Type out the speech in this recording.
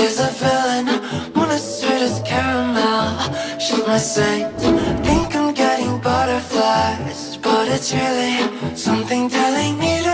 She's a villain, one as sweet as caramel. She's my saint, think I'm getting butterflies But it's really something telling me to